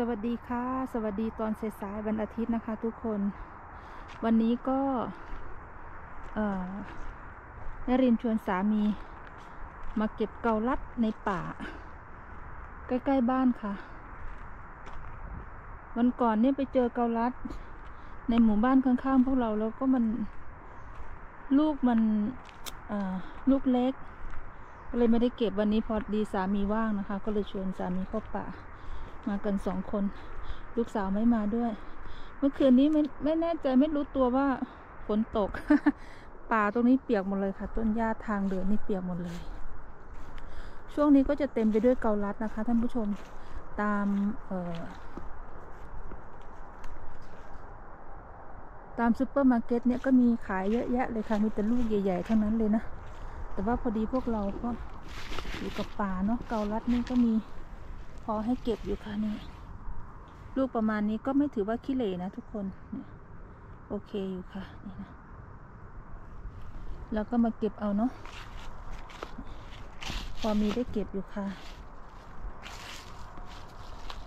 สวัสดีค่ะ สวัสดีตอนสายๆวันอาทิตย์นะคะ ทุกคน วันนี้ก็เอ่อนรินชวนสามี มาเก็บเกาลัดในป่า ใกล้ๆบ้านค่ะ วันก่อนเนี่ยไปเจอเกาลัด ในหมู่บ้านข้างๆพวกเราแล้วก็มันลูกมันลูกเล็ก ก็เลยไม่ได้เก็บวันนี้พอดีสามีว่างนะคะ ก็เลยชวนสามีเข้าป่า มากันสองคน ลูกสาวไม่มาด้วย เมื่อคืนนี้ไม่ไม่แน่ใจไม่รู้ตัวว่าฝนตก ป่าตรงนี้เปียกหมดเลยค่ะ ต้นหญ้าทางเดินนี่เปียกหมดเลย ช่วงนี้ก็จะเต็มไปด้วยเกาลัดนะคะ ท่านผู้ชมตามเอ่อตามซูเปอร์มาร์เก็ตเนี่ยก็มีขายเยอะแยะเลยค่ะมีแต่ลูกใหญ่ๆทั้งนั้นเลยนะ แต่ว่าพอดีพวกเราก็อยู่กับป่าเนาะเกาลัดนี่ก็มี พอให้เก็บอยู่ค่ะนี่ลูกประมาณนี้ก็ไม่ถือว่าขี้เหร่นะทุกคนเนี่ยโอเคอยู่ค่ะนี่นะแล้วก็มาเก็บเอาเนาะพอมีได้เก็บอยู่ค่ะ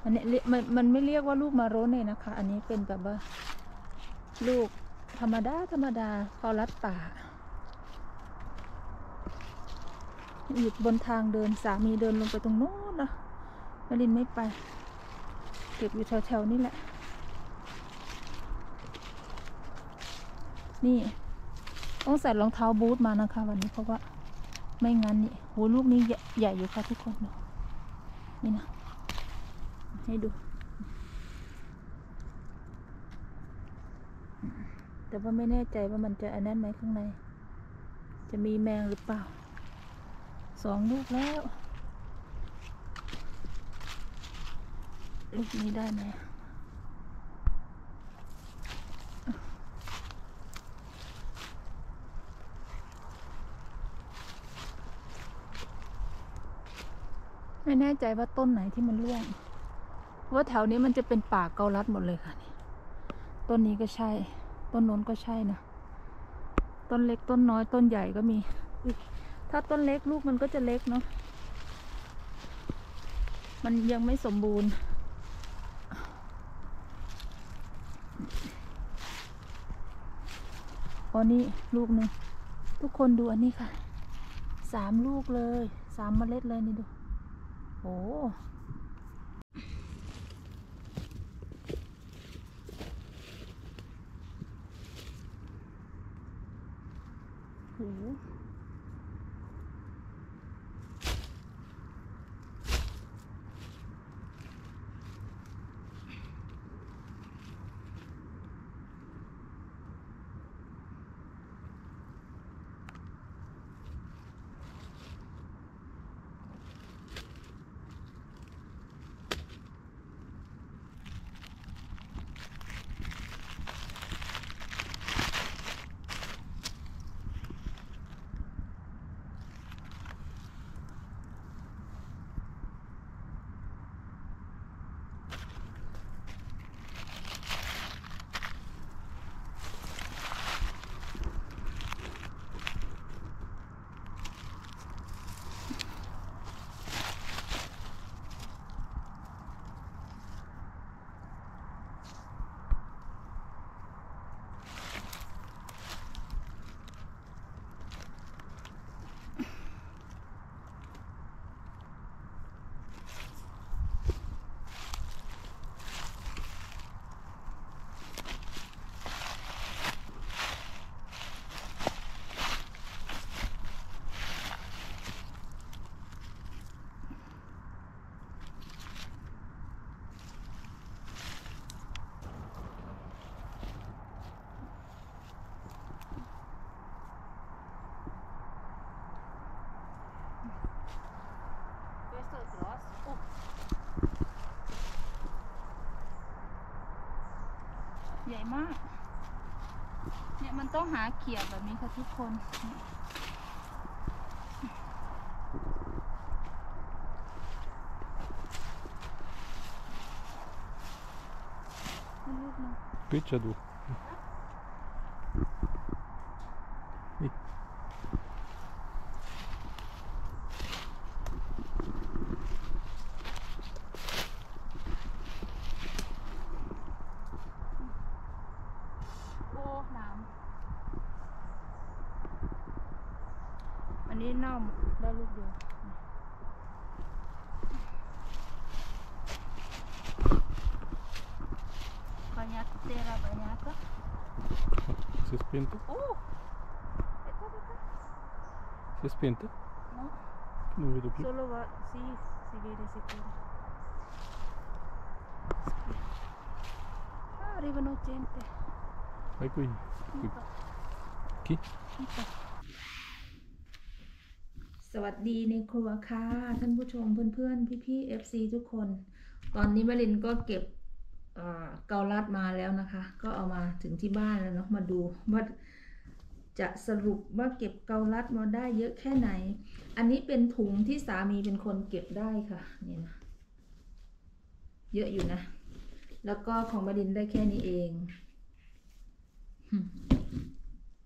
อันนี้มันมันไม่เรียกว่าลูกมาโรนเลยนะคะ อันนี้เป็นแบบว่า ลูกธรรมดาธรรมดาเกาลัดป่าอยู่บนทางเดินสามีเดินลงไปตรงโน้น นะนลินไม่ไป เก็บอยู่แถวๆนี่แหละ นี่ต้องใส่รองเท้าบูทมานะคะ วันนี้เพราะว่าไม่งั้นนี่โหลูกนี้ใหญ่ใหญ่อยู่ค่ะทุกคนเนาะนี่นะ ให้ดู แต่ว่าไม่แน่ใจว่ามันจะอันนั้นไหมข้างใน จะมีแมงหรือเปล่า สองลูกแล้ว ลูกนี้ได้ไหมไม่แน่ใจว่าต้นไหนที่มันร่วงว่าแถวนี้มันจะเป็นป่าเกาลัดหมดเลยค่ะนี่ต้นนี้ก็ใช่ ต้นโน้นก็ใช่นะ ต้นเล็กต้นน้อยต้นใหญ่ก็มี ถ้าต้นเล็กลูกมันก็จะเล็กเนาะ มันยังไม่สมบูรณ์ อันนี้ลูกหนึ่งทุกคนดูอันนี้ค่ะสามลูกเลยสามเมล็ดเลยนี่ดูโอ้โห ให ญ่มาก เนี่ยมันต้องหาเขียดแบบนี้ค่ะทุกคนเนี่ นี้เน่าหมดได้ลูกเดียว Banyak tera banyak. Si è spento? Oh! Ecco, ecco. Si è spento? No, Non vedo più. solo va, sì, si vede sicuro. Ah, arrivano gente. Vai qui. qui. Chi? สวัสดีในครัวค่ะ ท่านผู้ชมเพื่อนๆ พี่ๆ FC ทุกคน ตอนนี้มรินก็เก็บเกาลัดมาแล้วนะคะ ก็เอามาถึงที่บ้านแล้วเนาะมาดูว่าจะสรุปว่าเก็บเกาลัดมาได้เยอะแค่ไหน อันนี้เป็นถุงที่สามีเป็นคนเก็บได้ค่ะนี่นะเยอะอยู่นะ แล้วก็ของมรินได้แค่นี้เอง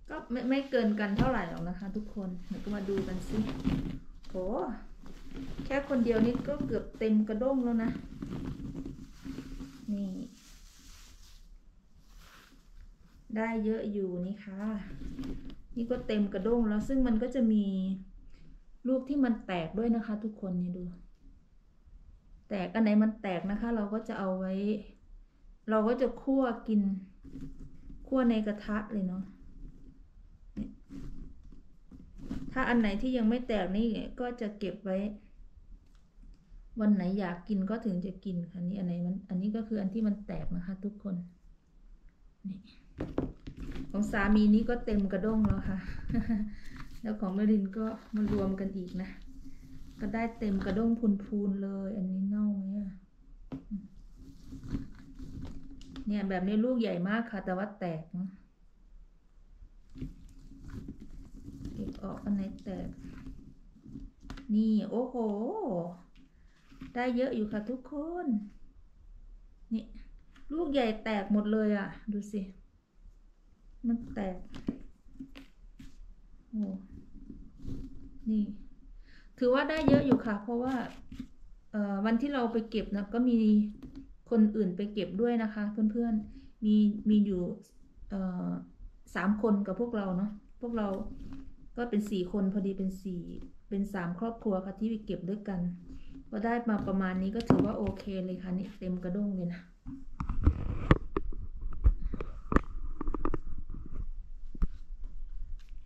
ก็ไม่ไม่เกินกันเท่าไหร่หรอกนะคะทุกคนเดี๋ยวก็มาดูกันสิโหแค่คนเดียวนี่ก็เกือบเต็มกระด้งแล้วนะ นี่ ได้เยอะอยู่นี่ค่ะ นี่ก็เต็มกระด้งแล้วซึ่งมันก็จะมีลูกที่มันแตกด้วยนะคะ ทุกคนนี่ดู แตกอันไหนมันแตกนะคะ เราก็จะเอาไว้ เราก็จะคั่วกิน คั่วในกระทะเลยเนาะนี่ ถ้าอันไหนที่ยังไม่แตกนี่ก็จะเก็บไว้ วันไหนอยากกินก็ถึงจะกินค่ะนี่อันไหนมันอันนี้ก็คืออันที่มันแตกนะคะ ทุกคนนี่ของสามีนี่ก็เต็มกระด้งแล้วค่ะ แล้วของแมรินก็มารวมกันอีกนะ ก็ได้เต็มกระด้งพูนๆเลย อันนี้เน่าไหมอะเนี่ยแบบนี้ลูกใหญ่มากค่ะ แต่ว่าแตกนะเก็บ ออกอันไหนแตก นี่ โอ้โห ได้เยอะอยู่ค่ะทุกคน นี่ ลูกใหญ่แตกหมดเลยอะ ดูสิ มันแตก โอ้ นี่ ถือว่าได้เยอะอยู่ค่ะ เพราะว่าวันที่เราไปเก็บนะก็มีคนอื่นไปเก็บด้วยนะคะ เพื่อนๆ มีมีอยู่สามคนกับพวกเราเนาะพวกเรา ก็เป็นสี่คนพอดีเป็นสี่เป็นสามครอบครัวค่ะที่ไปเก็บด้วยกัน ก็ได้มาประมาณนี้ก็ถือว่าโอเคเลยค่ะนี่เต็มกระด้งเลยนะ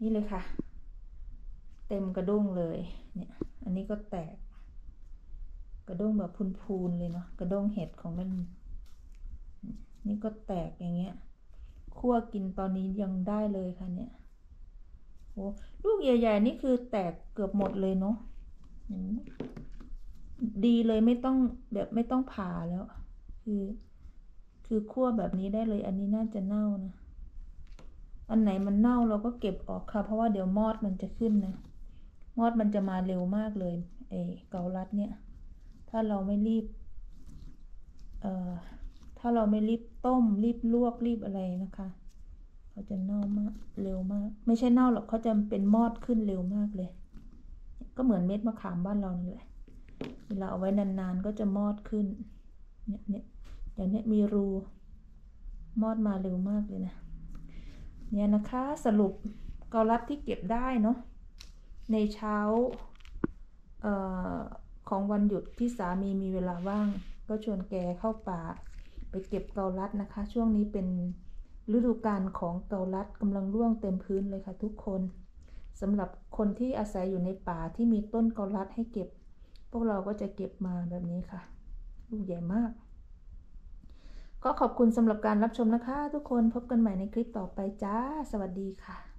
นี่เลยค่ะ เต็มกระด้งเลยเนี่ยอันนี้ก็แตก กระด้งแบบพูนๆเลยเนาะกระด้งเห็ดของมันนี่ก็แตกอย่างเงี้ยคั่วกินตอนนี้ยังได้เลยค่ะเนี่ย อ้ลูกใหญ่ ๆ นี่คือแตกเกือบหมดเลยเนาะดีเลยไม่ต้องแบบไม่ต้องผ่าแล้ว คือ คือคั่วแบบนี้ได้เลย อันนี้น่าจะเน่านะอันไหนมันเน่าเราก็เก็บออกค่ะ เพราะว่าเดี๋ยวมอดมันจะขึ้นนะมอดมันจะมาเร็วมากเลยเอเกาลัดเนี่ย ถ้าเราไม่รีบ เอ่อ ถ้าเราไม่รีบต้ม รีบลวกรีบอะไรนะคะ เขาจะเน่ามากเร็วมาก ไม่ใช่เน่าหรอกเขาจะเป็นมอดขึ้นเร็วมากเลย ก็เหมือนเม็ดมะขามบ้านเรานี่แหละ เวลาเอาไว้นานๆก็จะมอดขึ้น เนี่ยเนี่ยอย่างเนี้ยมีรูมอดมาเร็วมากเลยนะ เนี่ยนะคะสรุปเกาลัดที่เก็บได้เนาะในเช้าเออของวันหยุดที่สามีมีเวลาว่าง ก็ชวนแกเข้าป่า ไปเก็บเกาลัดนะคะ ช่วงนี้เป็น ฤดูกาลของเกาลัดกำลังร่วงเต็มพื้นเลยค่ะทุกคนสำหรับคนที่อาศัยอยู่ในป่าที่มีต้นเกาลัดให้เก็บ พวกเราก็จะเก็บมาแบบนี้ค่ะ ลูกใหญ่มาก ก็ขอบคุณสำหรับการรับชมนะคะ ทุกคนพบกันใหม่ในคลิปต่อไปจ้า สวัสดีค่ะ